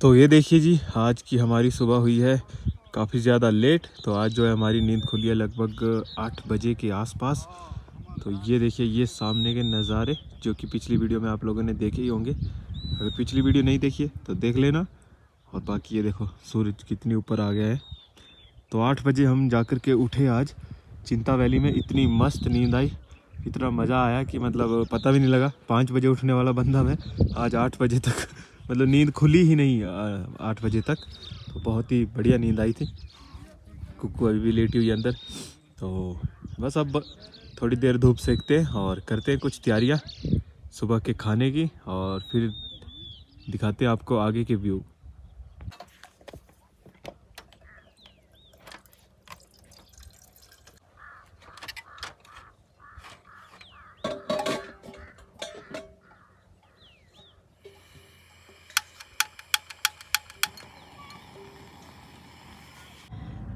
तो ये देखिए जी, आज की हमारी सुबह हुई है काफ़ी ज़्यादा लेट। तो आज जो है हमारी नींद खुली है लगभग आठ बजे के आसपास। तो ये देखिए, ये सामने के नज़ारे जो कि पिछली वीडियो में आप लोगों ने देखे ही होंगे। अगर पिछली वीडियो नहीं देखी है तो देख लेना। और बाकी ये देखो, सूरज कितनी ऊपर आ गया है। तो आठ बजे हम जाकर के उठे आज। चिंता वैली में इतनी मस्त नींद आई, इतना मज़ा आया कि मतलब पता भी नहीं लगा, पाँच बजे उठने वाला बंदा मैं आज आठ बजे तक मतलब नींद खुली ही नहीं आठ बजे तक। तो बहुत ही बढ़िया नींद आई थी। कुकू अभी भी लेटी हुई अंदर। तो बस अब थोड़ी देर धूप सेकते हैं और करते हैं कुछ तैयारियाँ सुबह के खाने की और फिर दिखाते हैं आपको आगे के व्यू।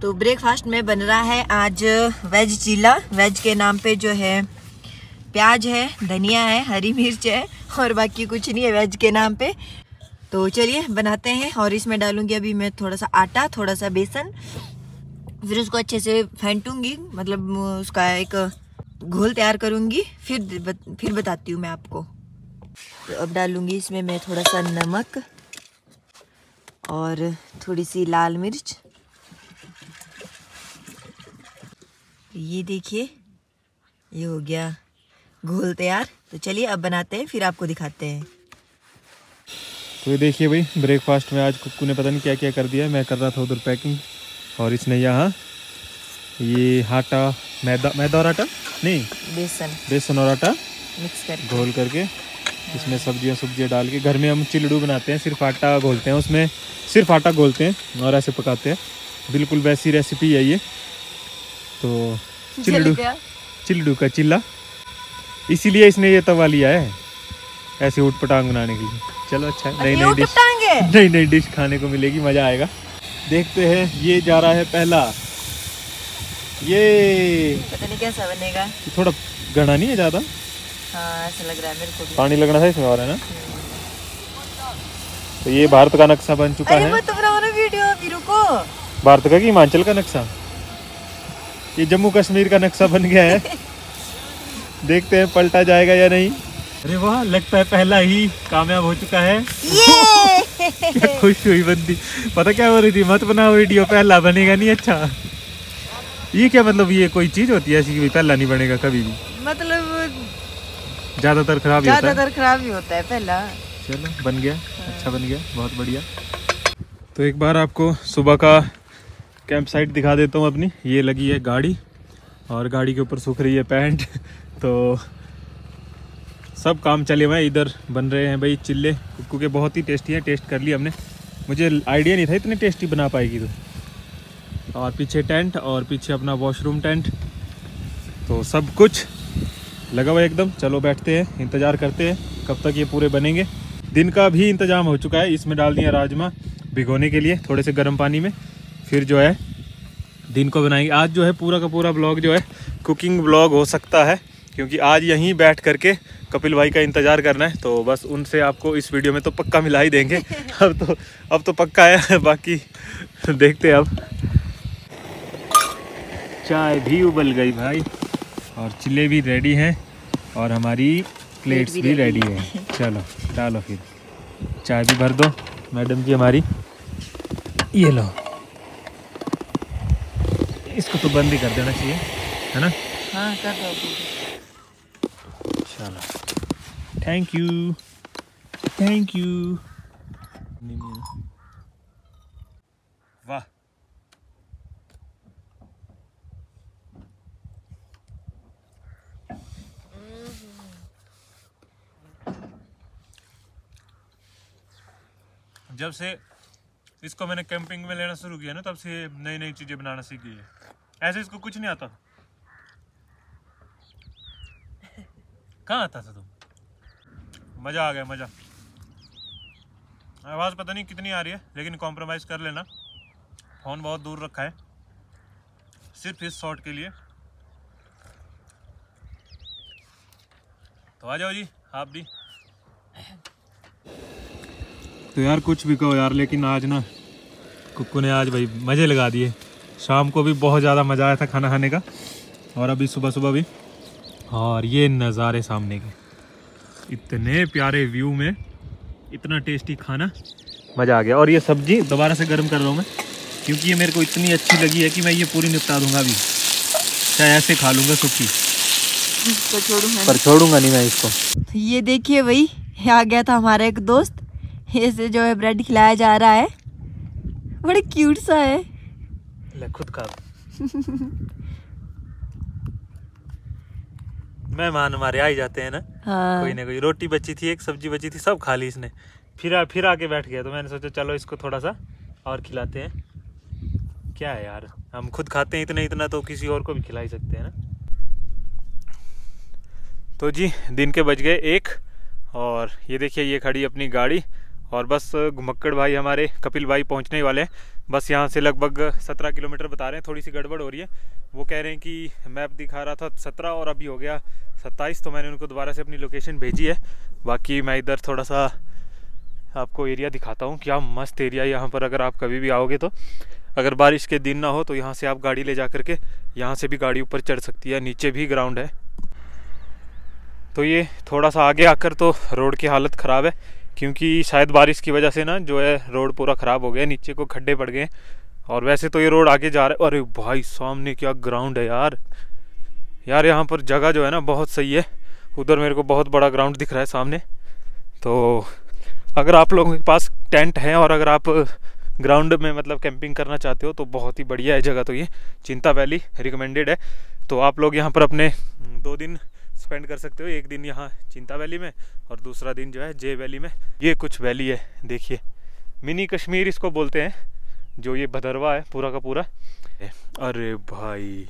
तो ब्रेकफास्ट में बन रहा है आज वेज चीला। वेज के नाम पे जो है, प्याज है, धनिया है, हरी मिर्च है, और बाकी कुछ नहीं है वेज के नाम पे। तो चलिए, बनाते हैं, और इसमें डालूँगी अभी मैं थोड़ा सा आटा थोड़ा सा बेसन। फिर उसको अच्छे से फेंटूँगी मतलब उसका एक घोल तैयार करूँगी। फिर फिर बताती हूँ मैं आपको। तो अब डालूँगी इसमें मैं थोड़ा सा नमक और थोड़ी सी लाल मिर्च। ये देखिए ये हो गया घोल तैयार। तो चलिए अब बनाते हैं फिर आपको दिखाते हैं। तो ये देखिए भाई ब्रेकफास्ट में आज कुक्कू ने पता नहीं क्या क्या कर दिया। मैं कर रहा था उधर पैकिंग और इसने यहाँ ये आटा मैदा मैदा और आटा? नहीं। बेसन। बेसन और आटा मिक्स कर घोल करके। इसमें सब्ज़ियाँ सब्ज़ियाँ डाल के घर में हम चिलडू बनाते हैं सिर्फ़ आटा घोलते हैं। उसमें सिर्फ़ आटा घोलते हैं और ऐसे पकाते हैं। बिल्कुल वैसी रेसिपी है ये। तो चिल्लू। चिल्लू। का। चिल्ला इसीलिए इसने ये तवा लिया है ऐसे उठ पटांग बनाने के लिए। चलो अच्छा नई नई डिश। नई नई डिश खाने को मिलेगी मज़ा आएगा। देखते हैं ये जा रहा है पहला। ये। पता नहीं कैसा बनेगा। थोड़ा घना नहीं है ज़्यादा? हाँ ऐसा लग रहा है मेरे को भी। पानी लगना था इसमें और है ना? तो ये भारत का नक्शा बन चुका है। वीडियो रुको भारत का कि हिमाचल का नक्शा? ये जम्मू कश्मीर का नक्शा बन गया है। देखते हैं पलटा जाएगा या नहीं। अरे वाह लगता है पहला ही कामयाब हो चुका है। क्या खुश हुई बंदी। पता क्या हो रही थी? मत बनाओ वीडियो पहला बनेगा नहीं अच्छा। ये क्या मतलब ये कोई चीज़ होती है ऐसी पहला नहीं बनेगा कभी भी? मतलब ज़्यादातर खराब ज़्यादातर खराब ही होता है पहला। चलो बन गया। अच्छा बन गया बहुत बढ़िया। तो एक बार आपको सुबह का कैंप साइट दिखा देता हूँ अपनी। ये लगी है गाड़ी और गाड़ी के ऊपर सूख रही है पैंट। तो सब काम चले हुए इधर बन रहे हैं भाई चिल्ले। कुक्कू के बहुत ही टेस्टी हैं, टेस्ट कर लिया हमने। मुझे आइडिया नहीं था इतने टेस्टी बना पाएगी तो। और पीछे टेंट और पीछे अपना वॉशरूम टेंट। तो सब कुछ लगा हुआ एकदम। चलो बैठते हैं, इंतज़ार करते हैं कब तक ये पूरे बनेंगे। दिन का भी इंतज़ाम हो चुका है, इसमें डाल दिया राजमा भिगोने के लिए, थोड़े से गर्म पानी में। फिर जो है दिन को बनाएँगे। आज जो है पूरा का पूरा ब्लॉग जो है कुकिंग ब्लॉग हो सकता है क्योंकि आज यहीं बैठ करके कपिल भाई का इंतज़ार करना है। तो बस उनसे आपको इस वीडियो में तो पक्का मिला ही देंगे। अब तो अब तो पक्का है बाकी देखते हैं अब। चाय भी उबल गई भाई और चिल्ले भी रेडी हैं और हमारी प्लेट्स भी रेडी हैं। चलो डालो फिर। चाय भी भर दो मैडम जी हमारी। ये लो। इसको तो बंद ही कर देना चाहिए है ना? हाँ कर दो। चलो। थैंक यू थैंक यू वाह। जब से इसको मैंने कैंपिंग में लेना शुरू किया ना, तब से नई नई चीज़ें बनाना सीख है। ऐसे इसको कुछ नहीं आता। कहाँ आता था तुम? मज़ा आ गया, मज़ा। आवाज़ पता नहीं कितनी आ रही है, लेकिन कॉम्प्रोमाइज़ कर लेना। फ़ोन बहुत दूर रखा है। सिर्फ़ इस शॉट के लिए। तो आ जाओ जी, आप भी। तो यार कुछ भी कहो यार, लेकिन आज ना कुक्कू ने आज भाई मज़े लगा दिए। शाम को भी बहुत ज़्यादा मज़ा आया था खाना खाने का। और अभी सुबह सुबह भी। और ये नज़ारे सामने के। इतने प्यारे व्यू में इतना टेस्टी खाना। मज़ा आ गया। और ये सब्ज़ी दोबारा से गर्म कर रहा हूँ मैं। क्योंकि ये मेरे को इतनी अच्छी लगी है कि मैं ये पूरी निपटा दूँगा अभी। चाहे ऐसे खा लूँगा सूखी पर छोड़ूँगा नहीं मैं इसको। ये देखिए भाई आ गया था हमारा एक दोस्त। इसे जो है ब्रेड खिलाया जा रहा है। बड़े क्यूट सा है। ले खुद खा मेहमान हमारे आ ही जाते हैं ना। हाँ। कोई ना कोई रोटी बची थी एक सब्ज़ी बची थी सब खा ली इसने। फिर आ, फिर आके बैठ गया तो मैंने सोचा चलो इसको थोड़ा सा और खिलाते हैं। क्या है यार हम खुद खाते हैं इतना इतना तो किसी और को भी खिला ही सकते हैं ना। तो जी दिन के बज गए एक और ये देखिए ये खड़ी अपनी गाड़ी। और बस घुमक्कड़ भाई हमारे, कपिल भाई पहुँचने वाले हैं। बस यहाँ से लगभग सत्रह किलोमीटर बता रहे हैं, थोड़ी सी गड़बड़ हो रही है। वो कह रहे हैं कि मैप दिखा रहा था सत्रह और अभी हो गया सत्ताईस तो मैंने उनको दोबारा से अपनी लोकेशन भेजी है। बाकी मैं इधर थोड़ा सा आपको एरिया दिखाता हूँ, क्या मस्त एरिया यहाँ पर, अगर आप कभी भी आओगे तो। अगर बारिश के दिन ना हो तो यहाँ से आप गाड़ी ले जा करके, यहाँ से भी गाड़ी ऊपर चढ़ सकती है, नीचे भी ग्राउंड है। तो ये थोड़ा सा आगे आकर तो रोड की हालत ख़राब है। क्योंकि शायद बारिश की वजह से ना जो है रोड पूरा ख़राब हो गया, नीचे को खड्डे पड़ गए। और वैसे तो ये रोड आगे जा रहा है। अरे भाई, सामने क्या ग्राउंड है यार। यार यहाँ पर जगह जो है ना बहुत सही है। उधर मेरे को बहुत बड़ा ग्राउंड दिख रहा है सामने। तो अगर आप लोगों के पास टेंट है और अगर आप ग्राउंड में मतलब कैंपिंग करना चाहते हो तो बहुत ही बढ़िया है जगह तो ये। चिंता वैली रिकमेंडेड है। तो आप लोग यहाँ पर अपने दो दिन स्पेंड कर सकते हो, एक दिन यहाँ चिंता वैली में और दूसरा दिन जो है जे वैली में। ये कुछ वैली है, देखिए। मिनी कश्मीर इसको बोलते हैं, जो ये भदरवा है, पूरा का पूरा। अरे भाई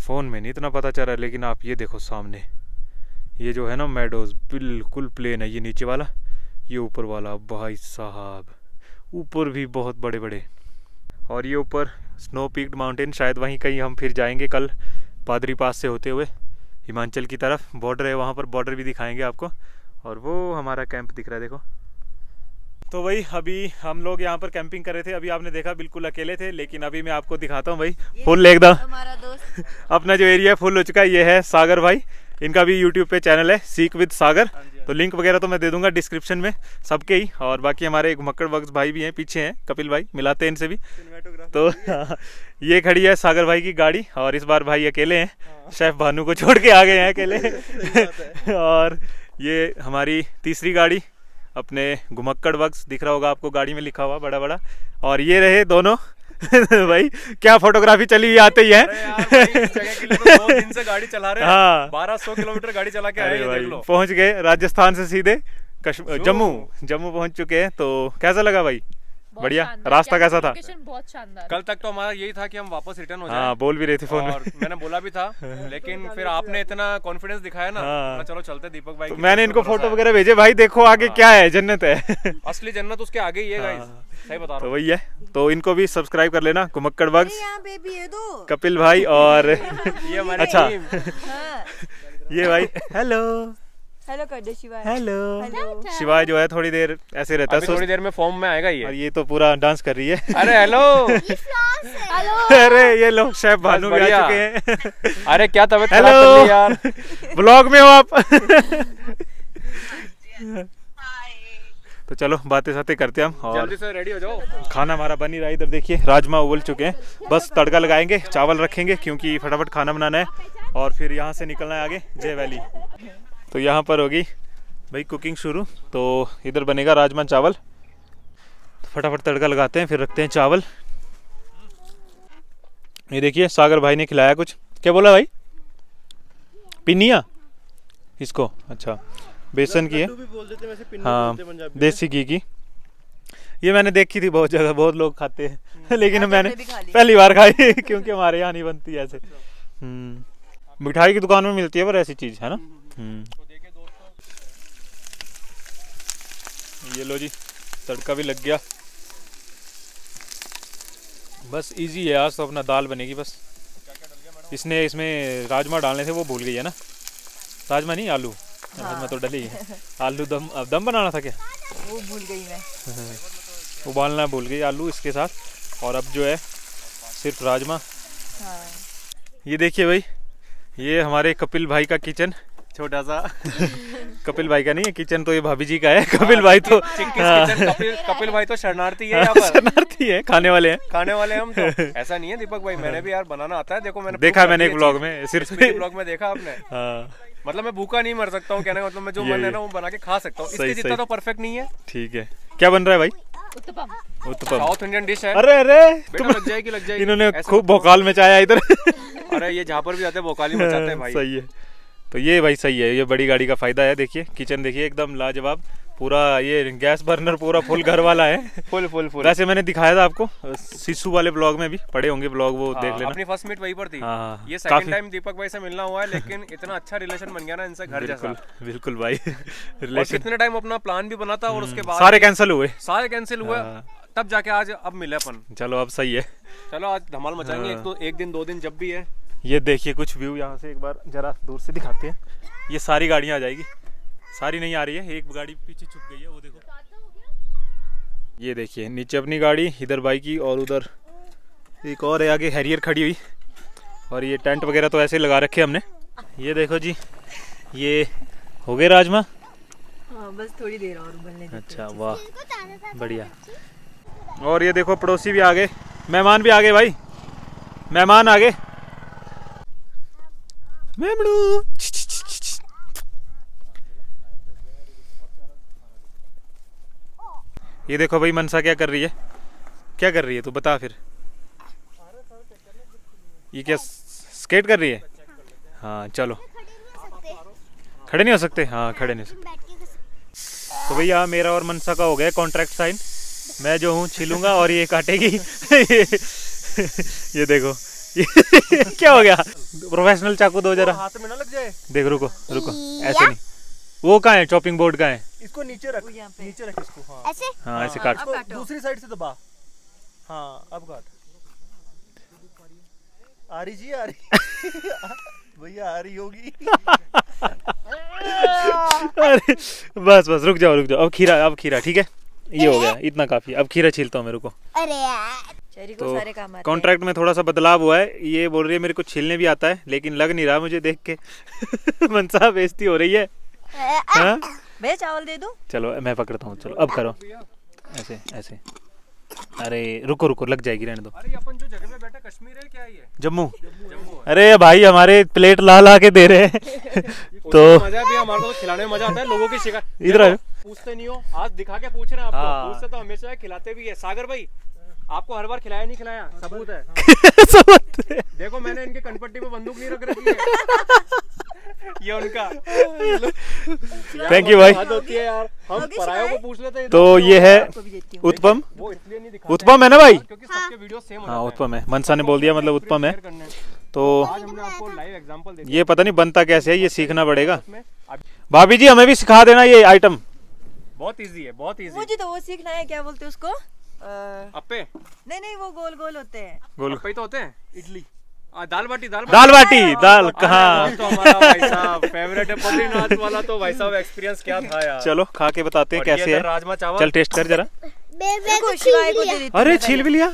फ़ोन में नहीं इतना पता चल रहा है लेकिन आप ये देखो सामने। ये जो है ना मेडोज बिल्कुल प्लेन है ये नीचे वाला। ये ऊपर वाला, भाई साहब, ऊपर भी बहुत बड़े बड़े और ये ऊपर स्नो पीक्ड माउंटेन शायद वहीं कहीं हम फिर जाएँगे कल, पादरी पास से होते हुए। हिमाचल की तरफ़। बॉर्डर है वहाँ पर बॉर्डर भी दिखाएँगे आपको। और वो हमारा कैंप दिख रहा है देखो। तो वही अभी हम लोग यहाँ पर कैंपिंग कर रहे थे। अभी आपने देखा बिल्कुल अकेले थे लेकिन अभी मैं आपको दिखाता हूँ भाई फुल एकदम। अपना जो एरिया फुल हो चुका है ये है सागर भाई। इनका भी यूट्यूब पे चैनल है सीख विद सागर तो लिंक वगैरह तो मैं दे दूँगा डिस्क्रिप्शन में सबके ही। और बाकी हमारे घुमक्कड़ वक्स भाई भी हैं पीछे हैं कपिल भाई मिलाते हैं इनसे भी। तो ये खड़ी है सागर भाई की गाड़ी और इस बार भाई अकेले हैं। शेफ भानु को छोड़ के आ गए हैं अकेले। और ये हमारी तीसरी गाड़ी अपने घुमक्कड़ वक्स दिख रहा होगा आपको गाड़ी में लिखा हुआ बड़ा बड़ा और ये रहे दोनों भाई क्या फोटोग्राफी चली हुई आते ही है? तो दो दिन से गाड़ी चला रहे हैं। बारह सौ किलोमीटर गाड़ी चला के आए भाई पहुँच गए राजस्थान से सीधे जम्मू जम्मू पहुँच चुके हैं तो कैसा लगा भाई? बढ़िया रास्ता कैसा था? बहुत शानदार। कल तक तो हमारा यही था कि हम वापस रिटर्न हो हाँ जाए बोल भी रहे थे फ़ोन और मैंने बोला भी था लेकिन फिर आपने इतना कॉन्फिडेंस दिखाया ना हाँ। चलो चलते दीपक भाई तो मैंने इनको फ़ोटो वगैरह भेजे। भाई देखो आगे क्या है जन्नत है। असली जन्नत उसके आगे ही है हाँ। सही बता तो वही है। तो इनको भी सब्सक्राइब कर लेना कुमक्कड़ बग्स है दो कपिल भाई और ये अच्छा। हाँ। ये भाई। हेलो हेलो कर दो शिवाय हेलो हेलो शिवाय जो है थोड़ी देर ऐसे रहता है थोड़ी देर में फॉर्म में आएगा ये। और ये तो पूरा डांस कर रही है। अरे हेलो हेलो अरे ये लोग शेफ भानु भी आ चुके हैं। अरे क्या तबीयत खराब हेलो कर ली यार? ब्लॉग में हो आप। तो चलो बातें सातें करते हैं हम और जल्दी से रेडी हो जाओ। खाना हमारा बन ही रहा है इधर देखिए राजमा उबल चुके हैं। बस तड़का लगाएँगे चावल रखेंगे क्योंकि फटाफट खाना बनाना है। और फिर यहाँ से निकलना है आगे जय वैली। तो यहाँ पर होगी भाई कुकिंग शुरू। तो इधर बनेगा राजमा चावल। तो फटाफट तड़का लगाते हैं फिर रखते हैं चावल। ये देखिए सागर भाई ने खिलाया कुछ। क्या बोला भाई? पिनिया इसको? अच्छा बेसन की है। हाँ देसी घी की। ये मैंने देखी थी बहुत जगह बहुत लोग खाते हैं। लेकिन मैंने। पहली बार खाई क्योंकि हमारे यहाँ नहीं बनती ऐसे। हम्म मिठाई की दुकान में मिलती है पर ऐसी चीज़ है ना? हम्म। ये लो जी तड़का भी लग गया। बस इजी है आज तो अपना दाल बनेगी बस। इसने इसमें राजमा डालने थे वो भूल गई है ना? राजमा नहीं आलू? हाँ। राजमा तो डले ही है। आलू दम अब दम बनाना था क्या? वो भूल गई मैं। उबालना भूल गई आलू इसके साथ। और अब जो है सिर्फ़ राजमा। हाँ। ये देखिए भाई ये हमारे कपिल भाई का किचन। छोटा सा। कपिल भाई का नहीं है किचन तो ये भाभी जी का है। कपिल भाई तो हाँ, किचन कपिल कपिल भाई तो शरणार्थी है शरणार्थी है खाने वाले हैं। खाने वाले हम तो। ऐसा नहीं है दीपक भाई मैंने भी यार बनाना आता है देखो मैंने देखा मैंने एक ब्लॉग में सिर्फ़ ब्लॉग में देखा आपने। हाँ। मतलब मैं भूखा नहीं मर सकता हूँ कहने का मतलब मैं जो मन है ना वो बना के खा सकता हूँ। इसके जितना तो परफेक्ट नहीं है। ठीक है। क्या बन रहा है भाई? Uttapam. Uttapam. South Indian dish है। अरे अरे! तुम लग जाएगी लग जाएगी। इन्होंने खूब। भोकाल मचाया इधर। अरे ये जहाँ पर भी आते हैं भोकाली मचाते हैं भाई। सही है। तो ये भाई सही है ये बड़ी गाड़ी का फ़ायदा है देखिए किचन देखिए एकदम लाजवाब पूरा ये गैस बर्नर पूरा फुल घर वाला है। Full full full. वैसे मैंने दिखाया था आपको शिशु वाले ब्लॉग में भी पड़े होंगे ब्लॉग वो देख लेना। अपनी फ़र्स्ट मीट वहीं पर थी। हाँ, हाँ, ये सेकंड टाइम दीपक भाई से मिलना हुआ है लेकिन इतना अच्छा रिलेशन बन गया ना इनसे घर जैसा। बिल्कुल भाई रिलेशन कितने टाइम अपना प्लान भी बना था और उसके बाद सारे कैंसिल हुए। सारे कैंसिल हुए। हाँ। तब जाके आज अब मिले अपन। चलो अब सही है। चलो आज धमाल मचाएँगे हाँ। एक तो एक दिन दो दिन जब भी है। ये देखिए कुछ व्यू यहाँ से एक बार जरा दूर से दिखाते हैं। ये सारी गाड़ियाँ आ जाएगी। सारी नहीं आ रही है एक गाड़ी पीछे छुप गई है वो देखो। ये देखिए नीचे अपनी गाड़ी इधर बाई की और उधर एक और है आगे हैरियर खड़ी हुई। और ये टेंट वगैरह तो ऐसे ही लगा रखे हमने। ये देखो जी ये हो गए राजमा? हाँ बस थोड़ी देर और दो अच्छा वाह बढ़िया। और ये देखो पड़ोसी भी आ गए मेहमान भी आ गए भाई। मेहमान आ गए ये देखो भाई मनसा क्या कर रही है? क्या कर रही है तू? बता फिर। ये क्या स्केट कर रही है? हाँ चलो। खड़े नहीं हो सकते? हाँ खड़े नहीं हो सकते। तो भैया मेरा और मनसा का हो गया कॉन्ट्रैक्ट साइन मैं जो हूँ छिलूँगा और ये काटेगी। ये, देखो। क्या हो गया? प्रोफेशनल चाकू दो जरा। हाथ में ना लग जाए। देख रुको रुको ऐसे नहीं। वो कहाँ है? चॉपिंग बोर्ड कहाँ है? इसको नीचे रख नीचे रख इसको हाँ। ऐसे? हाँ ऐसे काट। दूसरी साइड से दबा। हाँ अब काट। आ रही जी आ रही भैया आ रही होगी। अरे बस बस रुक जाओ रुक जाओ। अब खीरा अब खीरा ठीक है? ये हो गया इतना काफ़ी। अब खीरा छीलता हूँ मेरे को। अरे यार। को तो सारे काम कॉन्ट्रैक्ट में थोड़ा सा बदलाव हुआ है ये बोल रही है मेरे को छीलने भी आता है लेकिन लग नहीं रहा मुझे देख के। मनसा बेइज्जती हो रही है। हाँ? भैया चावल दे दो? चलो मैं पकड़ता हूँ चलो अब करो। ऐसे ऐसे। अरे रुको रुको लग जाएगी रहने दो। अरे अपन जो जगह पे बैठा कश्मीर है क्या ये? जम्मू। अरे भाई हमारे प्लेट ला ला के दे रहे हैं। तो मज़ा भी हमारे को तो खिलाने में मज़ा आता है लोगों की शिकायत। इधर पूछते नहीं हो। आज दिखा के पूछ रहे हैं आपको। हाँ। पूछते तो हमेशा है खिलाते भी है। सागर भाई आपको हर बार खिलाया नहीं खिलाया? सबूत है। समझते देखो मैंने इनके कनपट्टी पे बंदूक नहीं रख रखी है। ये उनका। थैंक यू भाई। होती है यार। हम परायों को पूछ लेते हैं तो ये है हूँ। उत्पम। वो इसलिए नहीं दिखाते उत्पम है ना भाई? क्योंकि सबके वीडियो सेम हाँ उत्पम है। मनसा ने बोल दिया मतलब उत्पम है। हैं। तो आज हमने आपको लाइव एग्जांपल ये पता नहीं बनता कैसे है ये सीखना पड़ेगा। भाभी जी हमें भी सिखा देना ये आइटम बहुत इजी है बहुत इजी मुझे तो वो सीखना है क्या बोलते हैं उसको? अ, अप्पे. नहीं नहीं वो गोल गोल होते हैं। गोल अप्पे तो होते हैं? इडली। दाल बाटी दाल बाटी. दाल बाटी दाल कहाँ? तो हमारा भाई साहब फेवरेट है बद्रीनाथ वाला तो भाई साहब एक्सपीरियंस क्या था यार। चलो खा के बताते हैं कैसे है। राजमा चावल। चल टेस्ट कर जरा। अरे छील भी लिया?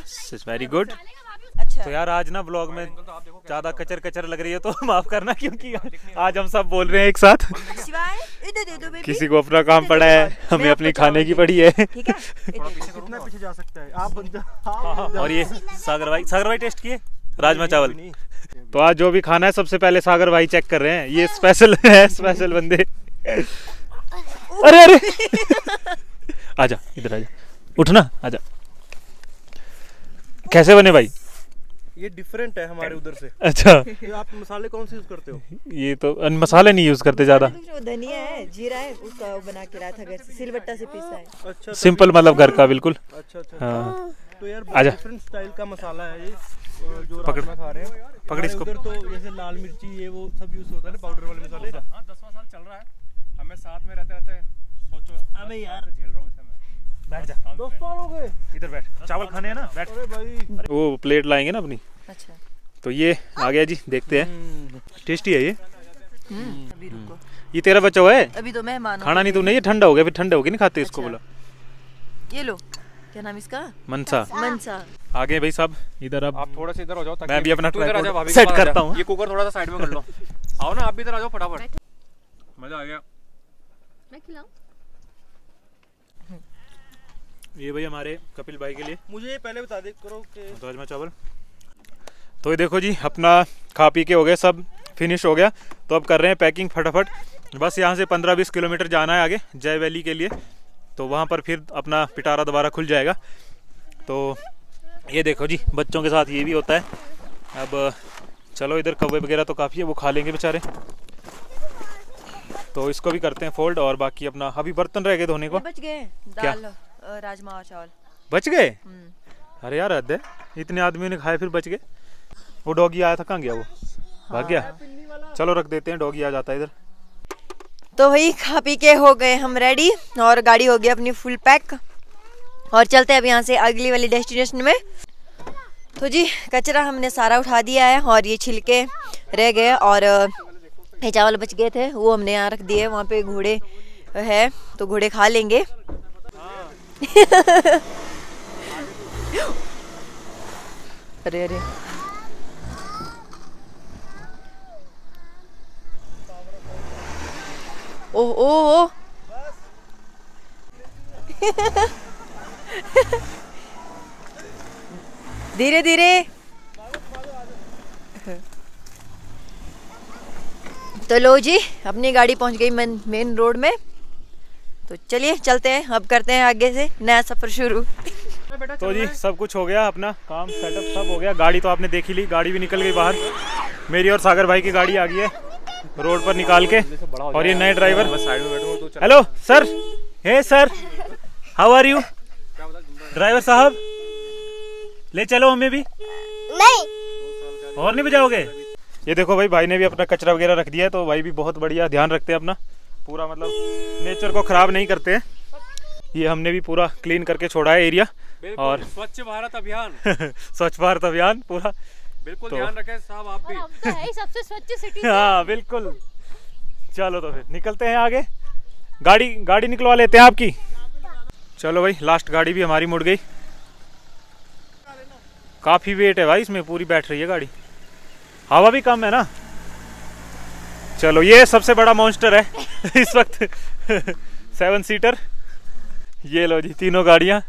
Very good. अच्छा। तो यार आज ना ब्लॉग में ज़्यादा कचर कचर लग रही है तो माफ़ करना क्योंकि आज हम सब बोल रहे हैं एक साथ। शिवाय दे दो किसी को अपना काम पड़ा है हमें अपनी खाने की पड़ी है। ठीक है? इधर दे दो। कितना पीछे जा सकता है? आप हाँ, और ये सागर भाई सागर भाई टेस्ट किए? राजमा चावल। तो आज जो भी खाना है सबसे पहले सागर भाई चेक कर रहे हैं। ये स्पेशल है स्पेशल बंदे। अरे अरे। आजा इधर आजा। उठना आजा। कैसे बने भाई? ये डिफरेंट है हमारे उधर से। अच्छा। ये आप मसाले कौन से यूज़ करते हो? ये तो अन- मसाले नहीं यूज़ करते ज़्यादा। वो धनिया है जीरा है उसका वो बना के लाया था घर से सिलबट्टा से पीसा है। अच्छा सिंपल मतलब घर का बिल्कुल। अच्छा अच्छा हाँ। तो यार आजा। डिफरेंट स्टाइल का मसाला है ये जो पकड़। खा रहे हैं। पकड़ इसको। तो जैसे लाल मिर्ची ये वो सब यूज़ होता है ना पाउडर वाले मसाले। हाँ दसवां साल चल रहा है। हमें साथ में रहते रहते सोचो अबे यार। झेल रहा हूँ इसे मैं। बैठ जा। इधर बैठ। चावल खाने हैं ना? बैठ। अरे भाई। वो प्लेट लाएँगे ना अपनी। अच्छा। तो ये आ गया जी देखते हैं। टेस्टी है ये। हम्म, रुको। ये तेरा बच्चा हुआ है? अभी तो मेहमान खाना नहीं तूने? ये ठंडा हो गया फिर ठंडा हो गया नहीं खाते इसको अच्छा। बोला। ये लो। क्या नाम इसका? मनसा। मनसा। आगे भाई साहब इधर अब आप थोड़ा सा इधर हो जाओ ताकि मैं भी अपना तू आ जा। करता हूँ। ये कुकर थोड़ा सा साइड में कर लो। आओ ना आप भी इधर आ जाओ फटाफट। मज़ा आ गया। मैं खिलाऊं? ये भाई हमारे कपिल भाई के लिए। मुझे ये पहले बता दे करो कि राजमा चावल। तो ये देखो जी अपना खा पी के हो गए सब फिनिश हो गया। तो अब कर रहे हैं पैकिंग फटाफट। बस यहाँ से 15-20 किलोमीटर जाना है आगे जय वैली के लिए। तो वहाँ पर फिर अपना पिटारा दोबारा खुल जाएगा। तो ये देखो जी बच्चों के साथ ये भी होता है। अब चलो इधर कौवे वगैरह तो काफ़ी है वो खा लेंगे बेचारे। तो इसको भी करते हैं फोल्ड और बाकी अपना अभी बर्तन रह गए धोने को। बच गए क्या? राजमा और चावल। बच गए? हम्म। अरे यार हद है इतने आदमियों ने खाए फिर बच गए। वो डॉगी आया था कहाँ गया वो? भाग गया? चलो रख देते हैं डॉगी आ जाता है इधर। तो वही खा पी के हो गए हम रेडी और गाड़ी हो गई अपनी फुल पैक और चलते हैं अब यहाँ से अगली वाली डेस्टिनेशन में। तो जी कचरा हमने सारा उठा दिया है और ये छिलके रह गए और ये चावल बच गए थे वो हमने यहाँ रख दिए वहाँ पे घोड़े है तो घोड़े खा लेंगे। अरे अरे ओ ओ ओ धीरे धीरे. तो लो जी, अपनी गाड़ी पहुँच गई मेन रोड में. तो चलिए चलते हैं अब करते हैं आगे से नया सफ़र शुरू। तो जी सब कुछ हो गया अपना काम सेटअप सब हो गया। गाड़ी तो आपने देखी ली गाड़ी भी निकल गई बाहर। मेरी और सागर भाई की गाड़ी आ गई है रोड पर निकाल के। और ये नए ड्राइवर साइड में बैठो तो चल hello sir hey sir how are you driver साहब? ले चलो हमें भी। नहीं। और नहीं बजाओगे? ये देखो भाई भाई ने भी अपना कचरा वगैरह रख दिया है तो भाई भी बहुत बढ़िया ध्यान रखते हैं अपना। पूरा मतलब नेचर को खराब नहीं करते हैं। ये हमने भी पूरा क्लीन करके छोड़ा है एरिया और स्वच्छ भारत अभियान। स्वच्छ भारत अभियान पूरा। बिल्कुल ध्यान तो- रखें साहब आप भी। हम तो सबसे स्वच्छ सिटी हाँ बिल्कुल। चलो तो फिर निकलते हैं आगे। गाड़ी गाड़ी निकलवा लेते हैं आपकी। चलो भाई लास्ट गाड़ी भी हमारी मुड़ गई। काफ़ी वेट है भाई इसमें पूरी बैठ रही है गाड़ी। हवा भी कम है ना? चलो, ये सबसे बड़ा मॉन्स्टर है। इस वक्त। सेवन सीटर ये लो जी, तीनों गाड़ियाँ।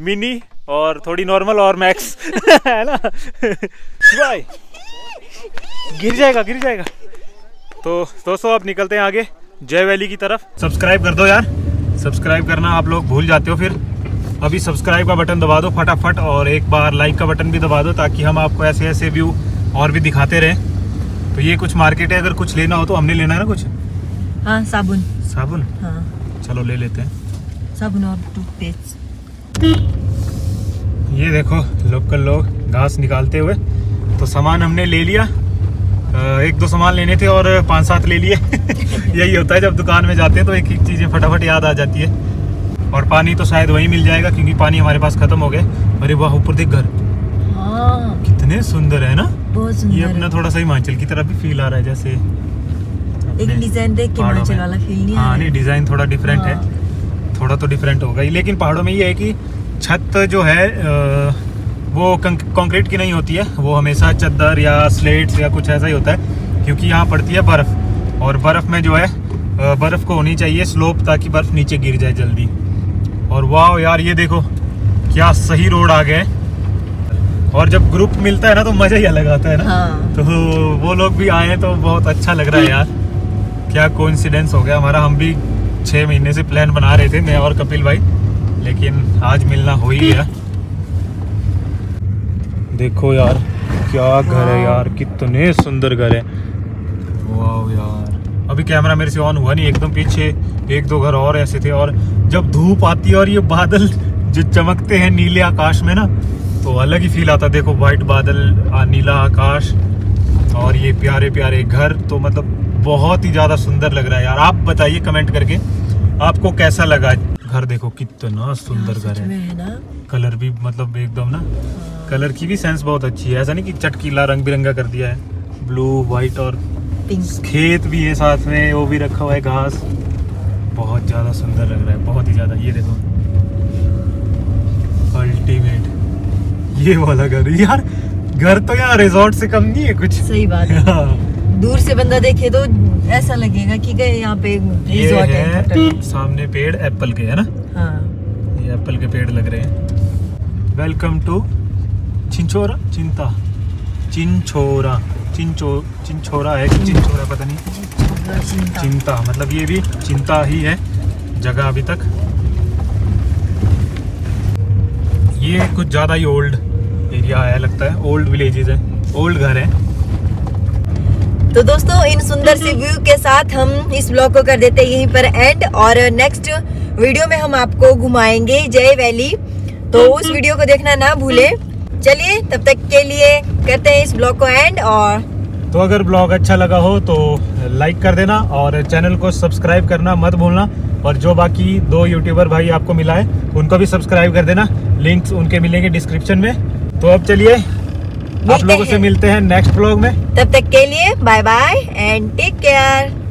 मिनी और थोड़ी नॉर्मल और मैक्स है ना? भाई, गिर जाएगा गिर जाएगा। तो दोस्तों, अब निकलते हैं आगे जय वैली की तरफ़। सब्सक्राइब कर दो यार। सब्सक्राइब करना आप लोग भूल जाते हो फिर। अभी सब्सक्राइब का बटन दबा दो फटाफट और एक बार लाइक का बटन भी दबा दो ताकि हम आपको ऐसे ऐसे व्यू और भी दिखाते रहें। तो ये कुछ मार्केट है अगर कुछ लेना हो तो हमने लेना है ना कुछ? हाँ साबुन। साबुन? हाँ। चलो ले लेते हैं। साबुन और टूथपेस्ट ये देखो लोकल लोग घास निकालते हुए। तो सामान हमने ले लिया। एक दो सामान लेने थे और पाँच सात ले लिए। यही होता है जब दुकान में जाते हैं तो एक एक चीज़ें फटाफट याद आ जाती है। और पानी तो शायद वहीं मिल जाएगा क्योंकि पानी हमारे पास खत्म हो गया अरे वाह ऊपर देख घर। कितने सुंदर है ना? बहुत सुंदर ये अपना थोड़ा सा हिमाचल की तरफ़ भी फील आ रहा है जैसे एक डिज़ाइन देख के हिमाचल वाला फील नहीं हाँ नहीं डिज़ाइन थोड़ा डिफरेंट हाँ। है। थोड़ा तो डिफरेंट होगा ही। लेकिन पहाड़ों में ये है कि छत जो है वो कंक्रीट की नहीं होती है। वो हमेशा चद्दर या स्लेट्स या कुछ ऐसा ही होता है क्योंकि यहाँ पड़ती है बर्फ़। और बर्फ़ में जो है बर्फ़ को होनी चाहिए स्लोप ताकि बर्फ़ नीचे गिर जाए जल्दी। और वाह यार ये देखो क्या सही रोड आ गए और जब ग्रुप मिलता है ना तो मज़ा ही अलग आता है ना। हाँ। तो वो लोग भी आए तो बहुत अच्छा लग रहा है यार। क्या कोइंसिडेंस हो गया? हमारा हम भी छः महीने से प्लान बना रहे थे मैं और कपिल भाई। लेकिन आज मिलना हो ही गया। देखो यार क्या घर है यार कितने सुंदर घर है। वाह यार। अभी कैमरा मेरे से ऑन हुआ नहीं एकदम पीछे एक दो घर और ऐसे थे और जब धूप आती है और ये बादल जो चमकते हैं नीले आकाश में ना तो अलग ही फील आता है। देखो वाइट बादल नीला आकाश और ये प्यारे प्यारे घर तो मतलब बहुत ही ज़्यादा सुंदर लग रहा है यार। आप बताइए कमेंट करके आपको कैसा लगा? घर देखो कितना सुंदर घर है। है कलर भी मतलब एकदम ना कलर की भी सेंस बहुत अच्छी है। ऐसा नहीं कि चटकीला रंग बिरंगा कर दिया है। ब्लू वाइट और खेत भी है साथ में वो भी रखा हुआ है घास। बहुत ज़्यादा सुंदर लग रहा है बहुत ही ज़्यादा। ये देखो। अल्टीमेट ये वाला घर। यार घर तो यार रिजॉर्ट से कम नहीं है कुछ। सही बात है। दूर से बंदा देखे तो ऐसा लगेगा कि गए यहाँ पे रिजॉर्ट है। है। सामने पेड़ एप्पल के है ना? हाँ। ये एप्पल के पेड़ लग रहे हैं। वेलकम टू चिंचोरा चिंता चिंचोरा चिंचो चिंचोरा है चिंचोरा पता नहीं। चिंता मतलब ये भी चिंता ही है जगह अभी तक। ये कुछ ज़्यादा ही ओल्ड एरिया है लगता है। ओल्ड विलेजेस है। ओल्ड घर है। तो दोस्तों इन सुंदर सी व्यू के साथ हम इस ब्लॉग को कर देते हैं यहीं पर एंड और नेक्स्ट वीडियो में हम आपको घुमाएँगे जय वैली। तो उस वीडियो को देखना ना भूले। चलिए तब तक के लिए करते हैं इस ब्लॉग को एंड और तो अगर ब्लॉग अच्छा लगा हो तो लाइक कर देना और चैनल को सब्सक्राइब करना मत भूलना। और जो बाकी दो यूट्यूबर भाई आपको मिला है उनको भी सब्सक्राइब कर देना। लिंक्स उनके मिलेंगे डिस्क्रिप्शन में। तो अब चलिए आप लोगों से। मिलते हैं नेक्स्ट ब्लॉग में। तब तक के लिए bye bye and take care